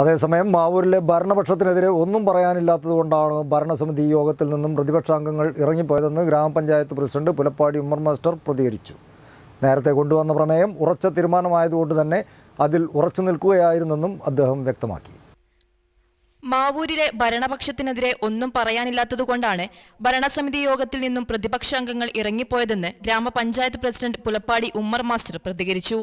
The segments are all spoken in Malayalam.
അതേസമയം മാവൂരിലെ ഭരണപക്ഷത്തിനെതിരെ ഒന്നും പറയാനില്ലാത്തതുകൊണ്ടാണ് ഭരണസമിതി യോഗത്തിൽ നിന്നും പ്രതിപക്ഷാംഗങ്ങൾ ഇറങ്ങിപ്പോയതെന്ന് ഗ്രാമപഞ്ചായത്ത് പ്രസിഡന്റ് പുലപ്പാടി ഉമ്മർ മാസ്റ്റർ പ്രതികരിച്ചു. നേരത്തെ കൊണ്ടുവന്ന പ്രമേയം ഉറച്ച തീരുമാനമായതുകൊണ്ട് തന്നെ അതിൽ ഉറച്ചു നിൽക്കുകയായിരുന്നെന്നും അദ്ദേഹം വ്യക്തമാക്കി. മാവൂരിലെ ഭരണപക്ഷത്തിനെതിരെ ഒന്നും പറയാനില്ലാത്തതുകൊണ്ടാണ് ഭരണസമിതി യോഗത്തിൽ നിന്നും പ്രതിപക്ഷാംഗങ്ങൾ ഇറങ്ങിപ്പോയതെന്ന് ഗ്രാമപഞ്ചായത്ത് പ്രസിഡന്റ് പുലപ്പാടി ഉമ്മർ മാസ്റ്റർ പ്രതികരിച്ചു.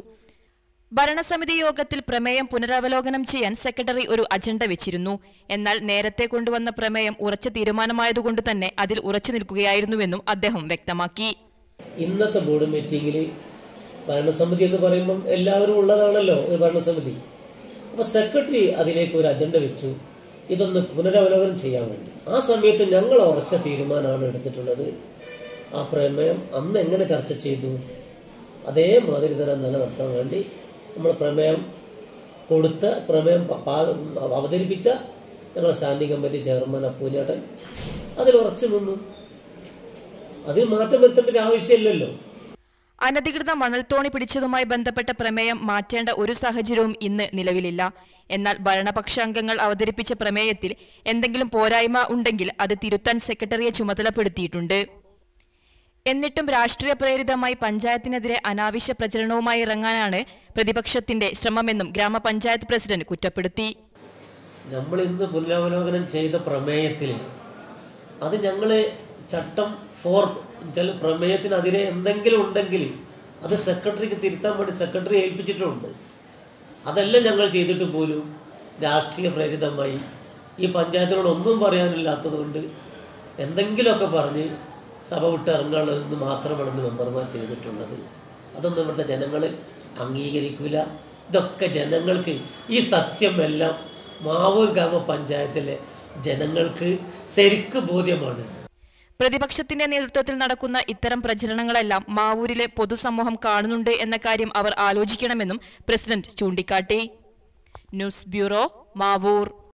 ഭരണസമിതി യോഗത്തിൽ പ്രമേയം പുനരവലോകനം ചെയ്യാൻ സെക്രട്ടറി ഒരു അജണ്ട വെച്ചിരുന്നു. എന്നാൽ നേരത്തെ കൊണ്ടുവന്ന പ്രമേയം ഉറച്ച തീരുമാനമായതുകൊണ്ട് തന്നെ അതിൽ ഉറച്ചു നിൽക്കുകയായിരുന്നുവെന്നും അദ്ദേഹം വ്യക്തമാക്കി. ഇന്നത്തെ ബോർഡ് മീറ്റിംഗിൽ ഭരണസമിതി എന്ന് പറയുമ്പം എല്ലാവരും ഉള്ളതാണല്ലോ ഭരണസമിതി. അപ്പൊ സെക്രട്ടറി അതിലേക്ക് ഒരു അജണ്ട വെച്ചു. ഇതൊന്ന് പുനരവലോകനം ചെയ്യാൻ വേണ്ടി. ആ സമയത്ത് ഞങ്ങൾ ഉറച്ച തീരുമാനമാണ് എടുത്തിട്ടുള്ളത്. ആ പ്രമേയം അന്ന് എങ്ങനെ ചർച്ച ചെയ്തു? അതേമാതിരി തന്നെ നിലനിർത്താൻ വേണ്ടി നമ്മൾ പ്രമേയം കൊടുത്ത പ്രമേയം അവതരിപ്പിച്ച ഞങ്ങളുടെ സ്റ്റാൻഡിംഗ് കമ്മിറ്റി ചെയർമാൻ അപ്പൂഞ്ഞേട്ടൻ. അതിൽ ഉറച്ചു നിന്നു. അതിൽ മാറ്റം വരുത്തേണ്ട ആവശ്യമില്ലല്ലോ. അനധികൃത മണൽത്തോണി പിടിച്ചതുമായി ബന്ധപ്പെട്ട പ്രമേയം മാറ്റേണ്ട ഒരു സാഹചര്യവും ഇന്ന് നിലവിലില്ല. എന്നാൽ ഭരണപക്ഷ അംഗങ്ങൾ അവതരിപ്പിച്ച പ്രമേയത്തിൽ എന്തെങ്കിലും പോരായ്മ ഉണ്ടെങ്കിൽ അത് തിരുത്താൻ സെക്രട്ടറിയെ ചുമതലപ്പെടുത്തിയിട്ടുണ്ട്. എന്നിട്ടും രാഷ്ട്രീയ പ്രേരിതമായി പഞ്ചായത്തിനെതിരെ അനാവശ്യ പ്രചരണവുമായി ഇറങ്ങാനാണ് പ്രതിപക്ഷത്തിന്റെ ശ്രമമെന്നും ഗ്രാമപഞ്ചായത്ത് പ്രസിഡന്റ് കുറ്റപ്പെടുത്തി. നമ്മൾ ഇന്ന് പുനരവലോകനം ചെയ്ത പ്രമേയത്തിൽ അത് ഞങ്ങൾ ചട്ടം ഫോർ ചില പ്രമേയത്തിനെതിരെ എന്തെങ്കിലും ഉണ്ടെങ്കിൽ അത് സെക്രട്ടറിക്ക് തിരുത്താൻ വേണ്ടി സെക്രട്ടറി ഏൽപ്പിച്ചിട്ടുണ്ട്. അതെല്ലാം ഞങ്ങൾ ചെയ്തിട്ട് പോലും രാഷ്ട്രീയ പ്രേരിതമായി ഈ പഞ്ചായത്തിനോട് ഒന്നും പറയാനില്ലാത്തത് കൊണ്ട് എന്തെങ്കിലുമൊക്കെ പറഞ്ഞ് സഭ വിട്ട് ഇറങ്ങാനുള്ളതെന്ന് മാത്രമാണ് ഇന്ന് മെമ്പർമാർ ചെയ്തിട്ടുള്ളത്. അതൊന്നും ഇവിടുത്തെ ജനങ്ങൾ അംഗീകരിക്കില്ല ഇതൊക്കെ ജനങ്ങൾക്ക് ഈ സത്യമെല്ലാം മാവൂർ ഗ്രാമപഞ്ചായത്തിലെ ജനങ്ങൾക്ക് ശരിക്ക് ബോധ്യമാണ്. പ്രതിപക്ഷത്തിന്റെ നേതൃത്വത്തിൽ നടക്കുന്ന ഇത്തരം പ്രചരണങ്ങളെല്ലാം മാവൂരിലെ പൊതുസമൂഹം കാണുന്നുണ്ട് എന്ന കാര്യം അവർ ആലോചിക്കണമെന്നും പ്രസിഡന്റ് ചൂണ്ടിക്കാട്ടി. News bureau Mavoor.